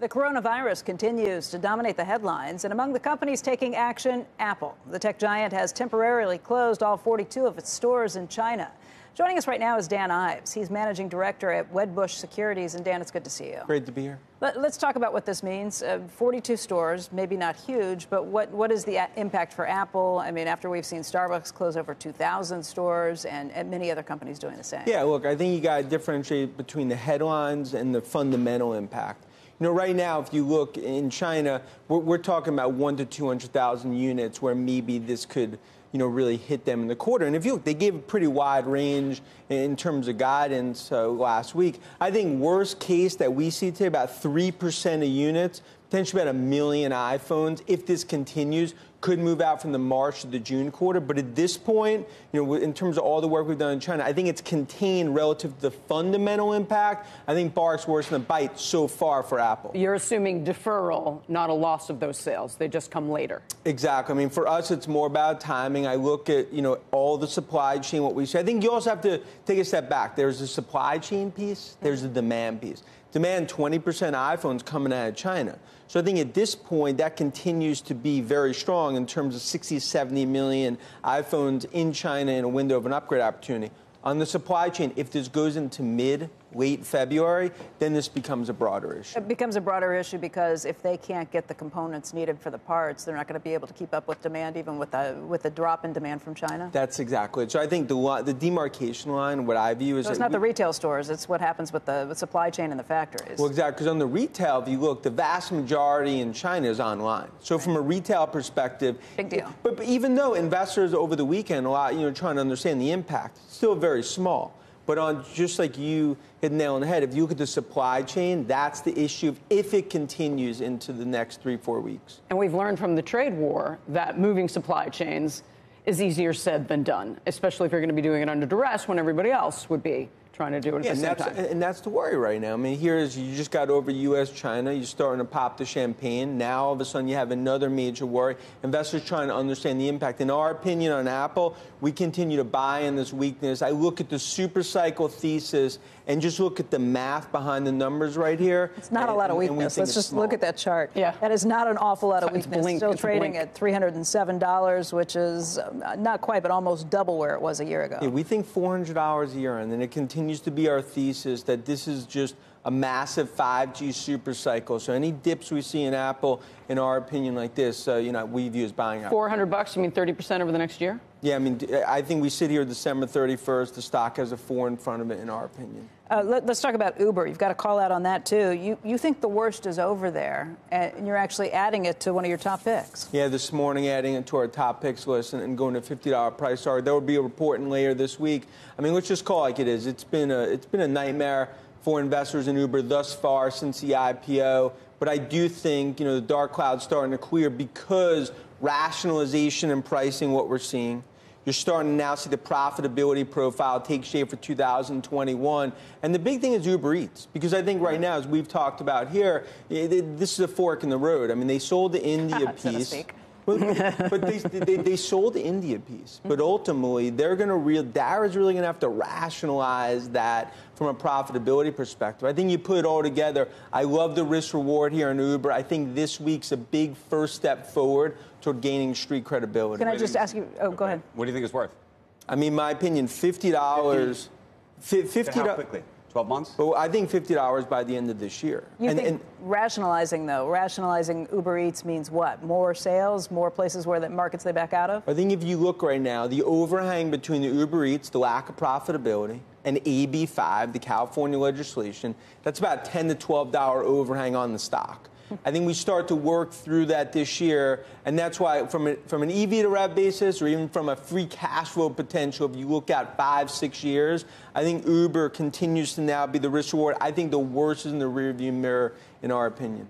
The coronavirus continues to dominate the headlines, and among the companies taking action, Apple. The tech giant has temporarily closed all 42 of its stores in China. Joining us right now is Dan Ives. He's managing director at Wedbush Securities. And Dan, it's good to see you. Great to be here. Let, us talk about what this means. Uh, 42 stores, maybe not huge, but what, what is the impact for Apple? I mean, after we've seen Starbucks close over 2,000 stores and, and many other companies doing the same. Yeah, look, I think you got to differentiate between the headlines and the fundamental impact. You know, right now, if you look in China, we're, we're talking about one to 200,000 units where maybe this could, you know, really hit them in the quarter. And if you look, they gave a pretty wide range in terms of guidance uh, last week. I think worst case that we see today, about 3% of units potentially about a million iPhones, if this continues, could move out from the March to the June quarter. But at this point, you know, in terms of all the work we've done in China, I think it's contained relative to the fundamental impact. I think Bark's worse than the bite so far for Apple. You're assuming deferral, not a loss of those sales. They just come later. Exactly. I mean, for us, it's more about timing. I look at, you know, all the supply chain, what we say. I think you also have to take a step back. There's the supply chain piece, there's the demand piece demand 20% iPhones coming out of China. So I think at this point, that continues to be very strong in terms of 60, 70 million iPhones in China in a window of an upgrade opportunity. On the supply chain, if this goes into mid, late February, then this becomes a broader issue. It becomes a broader issue because if they can't get the components needed for the parts, they're not going to be able to keep up with demand, even with a with a drop in demand from China. That's exactly it. So I think the the demarcation line, what I view is so it's not we, the retail stores; it's what happens with the with supply chain and the factories. Well, exactly. Because on the retail, if you look, the vast majority in China is online. So right. from a retail perspective, big deal. But, but even though investors over the weekend a lot, you know, trying to understand the impact, it's still very small. But on just like you hit the nail on the head, if you look at the supply chain, that's the issue if it continues into the next three, four weeks. And we've learned from the trade war that moving supply chains is easier said than done, especially if you're going to be doing it under duress when everybody else would be trying to do it yeah, at the same time. And that's the worry right now. I mean, here is you just got over U.S. China. You're starting to pop the champagne. Now all of a sudden you have another major worry. Investors trying to understand the impact. In our opinion on Apple, we continue to buy in this weakness. I look at the super cycle thesis and just look at the math behind the numbers right here. It's not and, a lot of weakness. Let's just small. look at that chart. Yeah. That is not an awful lot of it's weakness. Blink. Still it's trading at $307, which is uh, not quite, but almost double where it was a year ago. Yeah, we think $400 a year, and then it continues to be our thesis that this is just a massive 5G super cycle. So any dips we see in Apple, in our opinion, like this, uh, you know, we view as buying up. 400 bucks, you mean 30% over the next year? Yeah, I mean, I think we sit here December 31st. The stock has a four in front of it, in our opinion. Uh, let, us talk about Uber. You've got a call out on that too. You you think the worst is over there, and you're actually adding it to one of your top picks. Yeah, this morning adding it to our top picks list and, and going to $50 price target. There will be a reporting later this week. I mean, let's just call it like it is. It's been a it's been a nightmare for investors in Uber thus far since the IPO. But I do think you know the dark cloud's starting to clear because rationalization and pricing, what we're seeing. You're starting to now see the profitability profile take shape for 2021. And the big thing is Uber Eats, because I think right now, as we've talked about here, this is a fork in the road. I mean, they sold the India piece. But, but they, they, they, sold the India piece. But ultimately, they're going to real. Dara's really going to have to rationalize that from a profitability perspective. I think you put it all together. I love the risk reward here in Uber. I think this week's a big first step forward toward gaining street credibility. Can I just ask you? Oh, go ahead. What do you think it's worth? I mean, my opinion, fifty dollars. Fifty. How quickly? 12 months? Well, I think $50 by the end of this year. You and, think and, rationalizing, though, rationalizing Uber Eats means what? More sales, more places where the markets they back out of? I think if you look right now, the overhang between the Uber Eats, the lack of profitability, and AB5, the California legislation, that's about 10 to $12 overhang on the stock. I think we start to work through that this year, and that's why, from, a, from an EV to rev basis, or even from a free cash flow potential, if you look at five, six years, I think Uber continues to now be the risk reward. I think the worst is in the rearview mirror, in our opinion.